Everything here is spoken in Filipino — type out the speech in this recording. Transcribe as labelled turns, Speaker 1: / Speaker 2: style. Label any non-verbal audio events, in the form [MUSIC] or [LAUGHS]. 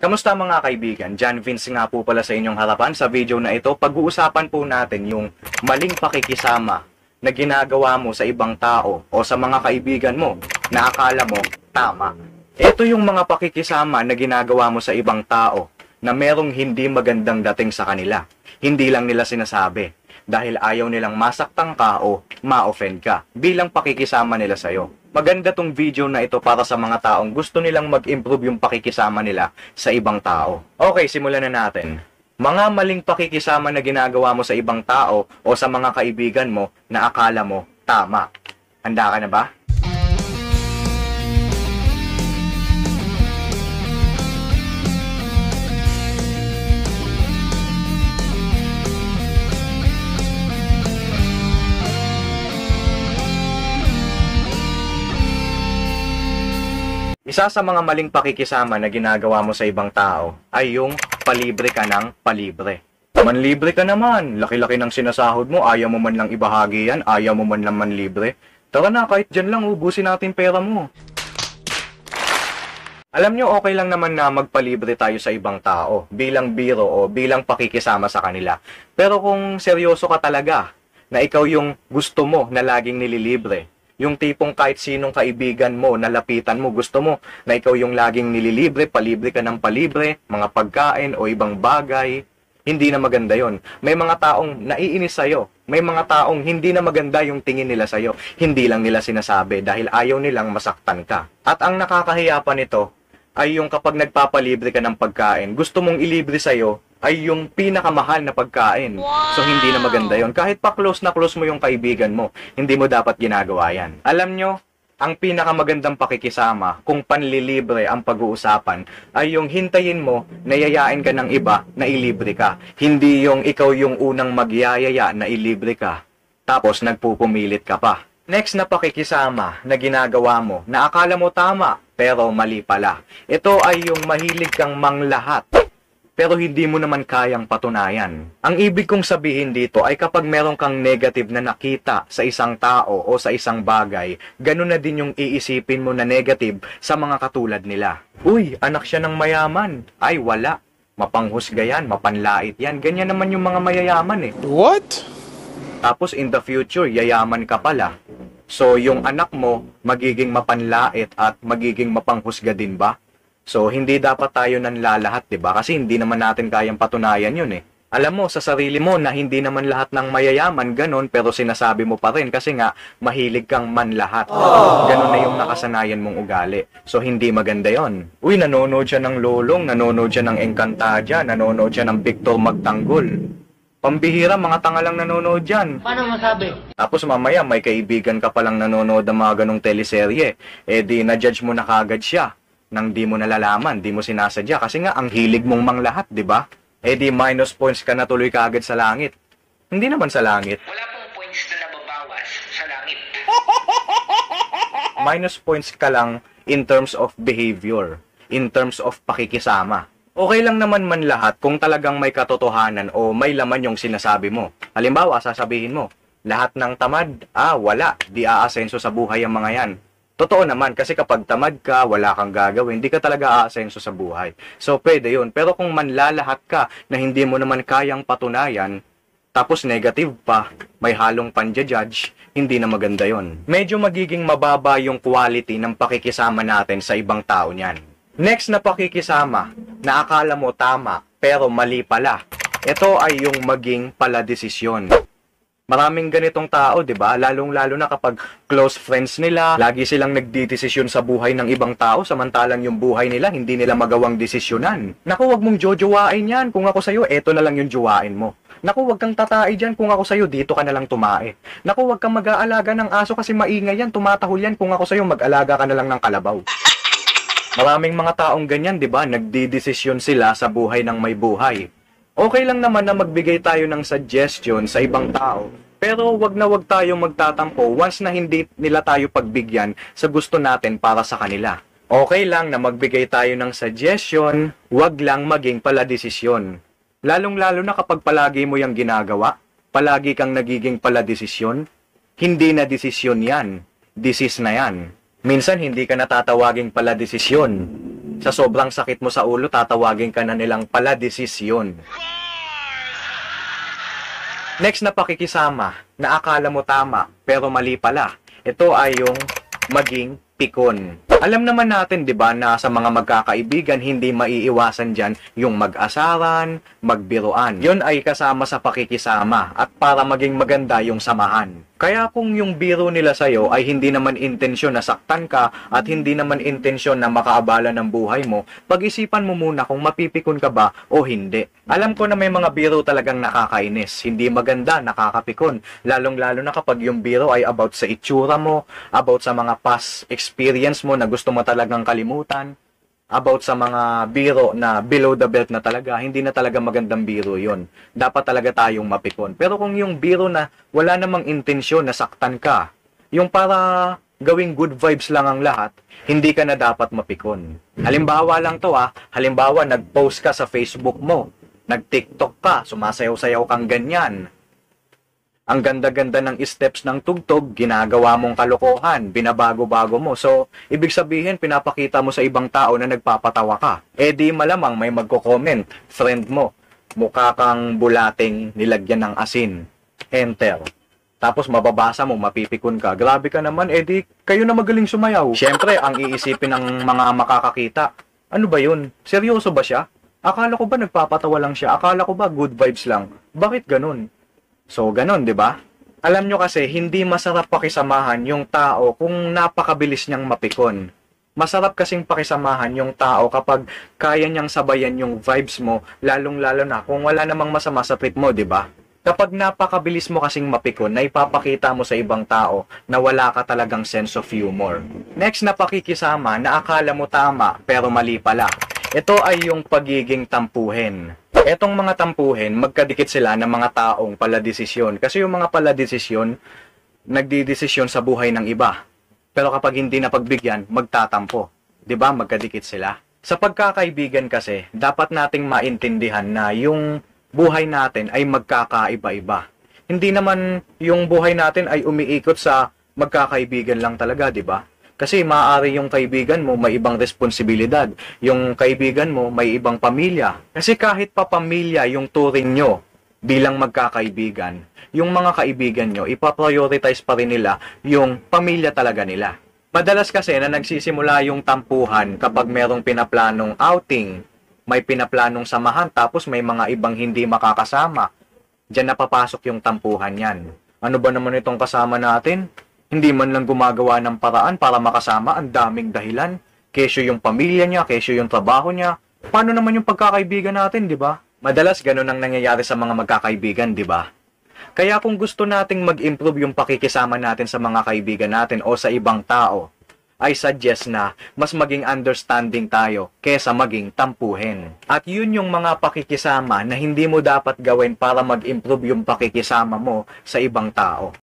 Speaker 1: Kamusta mga kaibigan? John Vince nga po pala sa inyong harapan. Sa video na ito, pag-uusapan po natin yung maling pakikisama na ginagawa mo sa ibang tao o sa mga kaibigan mo na akala mo tama. Ito yung mga pakikisama na ginagawa mo sa ibang tao na merong hindi magandang dating sa kanila. Hindi lang nila sinasabi dahil ayaw nilang masaktan ka o ma-offend ka bilang pakikisama nila sa'yo. Maganda tong video na ito para sa mga taong gusto nilang mag-improve yung pakikisama nila sa ibang tao. Okay, simulan na natin. Mga maling pakikisama na ginagawa mo sa ibang tao o sa mga kaibigan mo na akala mo tama. Handa ka na ba? Isa sa mga maling pakikisama na ginagawa mo sa ibang tao ay yung palibre ka ng palibre. Manlibre ka naman, laki-laki ng sinasahod mo, ayaw mo man lang ibahagi yan, ayaw mo man lang manlibre. Tara na, kahit dyan lang, ubusin natin pera mo. Alam nyo, okay lang naman na magpalibre tayo sa ibang tao, bilang biro o bilang pakikisama sa kanila. Pero kung seryoso ka talaga, na ikaw yung gusto mo na laging nililibre, yung tipong kahit sinong kaibigan mo, nalapitan mo, gusto mo na ikaw yung laging nililibre, palibre ka ng palibre, mga pagkain o ibang bagay, hindi na maganda yon. May mga taong naiinis sa'yo. May mga taong hindi na maganda yung tingin nila sa'yo. Hindi lang nila sinasabi dahil ayaw nilang masaktan ka. At ang nakakahiya pa nito ay yung kapag nagpapalibre ka ng pagkain, gusto mong ilibre sa'yo ay yung pinakamahal na pagkain. So hindi na maganda yon. Kahit pa close na close mo yung kaibigan mo, hindi mo dapat ginagawa yan. Alam nyo, ang pinakamagandang pakikisama kung panlilibre ang pag-uusapan ay yung hintayin mo na yayain ka ng iba na ilibre ka. Hindi yung ikaw yung unang magyayaya na ilibre ka tapos nagpupumilit ka pa. Next na pakikisama na ginagawa mo na akala mo tama pero mali pala. Ito ay yung mahilig kang manglahat pero hindi mo naman kayang patunayan. Ang ibig kong sabihin dito ay kapag meron kang negative na nakita sa isang tao o sa isang bagay, ganun na din yung iisipin mo na negative sa mga katulad nila. Uy, anak siya ng mayaman. Ay, wala. Mapanghusga yan, mapanlait yan. Ganyan naman yung mga mayayaman eh.
Speaker 2: What?
Speaker 1: Tapos in the future, yayaman ka pala. So, yung anak mo, magiging mapanlait at magiging mapanghusga din ba? So, hindi dapat tayo nanlalahat, di ba? Kasi hindi naman natin kayang patunayan yun eh. Alam mo, sa sarili mo na hindi naman lahat ng mayayaman ganon, pero sinasabi mo pa rin kasi nga, mahilig kang manlahat. Ganon na yung nakasanayan mong ugali. So, hindi maganda yon. Uy, nanonood siya ng Lolong, nanonood siya ng Encantadia, nanonood siya ng Victor Magtanggol. Pambihira, mga tanga lang nanonood dyan.
Speaker 3: Paano masabi?
Speaker 1: Tapos mamaya may kaibigan ka palang nanonood ng mga ganong teleserye, eh di na-judge mo na kagad siya nang di mo nalalaman, di mo sinasadya kasi nga ang hilig mong manglahat, di ba? Eh di minus points ka na tuloy kaagad sa langit. Hindi naman sa langit.
Speaker 3: Wala pong points na nababawas sa langit. [LAUGHS]
Speaker 1: Minus points ka lang in terms of behavior, in terms of pakikisama. Okay lang naman man lahat kung talagang may katotohanan o may laman yung sinasabi mo. Halimbawa, sasabihin mo, lahat ng tamad, ah, wala, di aasenso sa buhay ang mga yan. Totoo naman, kasi kapag tamad ka, wala kang gagawin, hindi ka talaga aasenso sa buhay. So, pwede yun. Pero kung manlalahat ka na hindi mo naman kayang patunayan, tapos negative pa, may halong panja-judge, hindi na maganda yon. Medyo magiging mababa yung quality ng pakikisama natin sa ibang tao niyan. Next na pakikisama, na akala mo tama, pero mali pala. Ito ay yung maging paladesisyon. Maraming ganitong tao, 'di ba? Lalong-lalo na kapag close friends nila, lagi silang nagdidesisyon sa buhay ng ibang tao samantalang yung buhay nila hindi nila magawang desisyonan. Naku, wag mong jojowain 'yan. Kung ako sa iyo, eto na lang yung jowain mo. Naku, wag kang tatai diyan kung ako sa iyo, dito ka na lang tumae. Naku, wag kang mag-aalaga ng aso kasi maingay yan, tumatahol yan. Kung ako sa iyo, mag-alaga ka na lang ng kalabaw. Maraming mga taong ganyan, 'di ba? Nagdidesisyon sila sa buhay ng may buhay. Okay lang naman na magbigay tayo ng suggestion sa ibang tao, pero wag na wag tayo magtatampo once na hindi nila tayo pagbigyan sa gusto natin para sa kanila. Okay lang na magbigay tayo ng suggestion, wag lang maging pala desisyon. Lalong-lalo na kapag palagi mo yung ginagawa, palagi kang nagiging pala desisyon, hindi na desisyon yan, disease na yan. Minsan hindi ka natatawaging pala desisyon, Sa sobrang sakit mo sa ulo, tatawagin ka na nilang pala desisyon. Next na pakikisama na akala mo tama pero mali pala. Ito ay yung maging pikon. Alam naman natin 'di ba na sa mga magkakaibigan hindi maiiwasan diyan yung mag-asaran, magbiruan. 'Yon ay kasama sa pakikisama at para maging maganda yung samahan. Kaya kung yung biro nila sa'yo ay hindi naman intensyon na saktan ka at hindi naman intensyon na makaabala ng buhay mo, pag-isipan mo muna kung mapipikon ka ba o hindi. Alam ko na may mga biro talagang nakakainis, hindi maganda, nakakapikon, lalong-lalo na kapag yung biro ay about sa itsura mo, about sa mga past experience mo na gusto mo talagang kalimutan, about sa mga biro na below the belt na talaga, hindi na talaga magandang biro yon. Dapat talaga tayong mapikon. Pero kung yung biro na wala namang intensyon na saktan ka, yung para gawing good vibes lang ang lahat, hindi ka na dapat mapikon. Halimbawa lang to ah, halimbawa nag-post ka sa Facebook mo, nag-TikTok ka, sumasayaw-sayaw kang ganyan, ang ganda-ganda ng steps ng tugtog, ginagawa mong kalokohan, binabago-bago mo. So, ibig sabihin, pinapakita mo sa ibang tao na nagpapatawa ka. Eh di malamang may magko-comment, friend mo, mukha kang bulating nilagyan ng asin. Enter. Tapos mababasa mo, mapipikon ka. Grabe ka naman, eh di kayo na magaling sumayaw. Siyempre, ang iisipin ng mga makakakita, ano ba yun? Seryoso ba siya? Akala ko ba nagpapatawa lang siya? Akala ko ba good vibes lang? Bakit ganun? So, ganun, di ba? Alam nyo kasi, hindi masarap pakisamahan yung tao kung napakabilis niyang mapikon. Masarap kasing pakisamahan yung tao kapag kaya niyang sabayan yung vibes mo, lalong-lalo na kung wala namang masama sa trip mo, di ba? Kapag napakabilis mo kasing mapikon, na ipapakita mo sa ibang tao na wala ka talagang sense of humor. Next na pakikisama na akala mo tama pero mali pala. Ito ay yung pagiging tampuhin. Etong mga tampuhin, magkadikit sila ng mga taong paladesisyon. Kasi yung mga paladesisyon, nagdidesisyon sa buhay ng iba. Pero kapag hindi napagbigyan, magtatampo. 'Di ba? Magkadikit sila. Sa pagkakaibigan kasi, dapat nating maintindihan na yung buhay natin ay magkakaiba-iba. Hindi naman yung buhay natin ay umiikot sa magkakaibigan lang talaga, 'di ba? Kasi maaari yung kaibigan mo may ibang responsibilidad. Yung kaibigan mo may ibang pamilya. Kasi kahit pa pamilya yung turing nyo bilang magkakaibigan, yung mga kaibigan nyo, ipaprioritize pa rin nila yung pamilya talaga nila. Madalas kasi na nagsisimula yung tampuhan kapag merong pinaplanong outing, may pinaplanong samahan tapos may mga ibang hindi makakasama. Diyan napapasok yung tampuhan yan. Ano ba naman itong kasama natin? Hindi man lang gumagawa ng paraan para makasama ang daming dahilan. Kesyo yung pamilya niya, kesyo yung trabaho niya. Paano naman yung pagkakaibigan natin, di ba? Madalas ganun ang nangyayari sa mga magkakaibigan, di ba? Kaya kung gusto nating mag-improve yung pakikisama natin sa mga kaibigan natin o sa ibang tao, I suggest na mas maging understanding tayo kesa maging tampuhin. At yun yung mga pakikisama na hindi mo dapat gawin para mag-improve yung pakikisama mo sa ibang tao.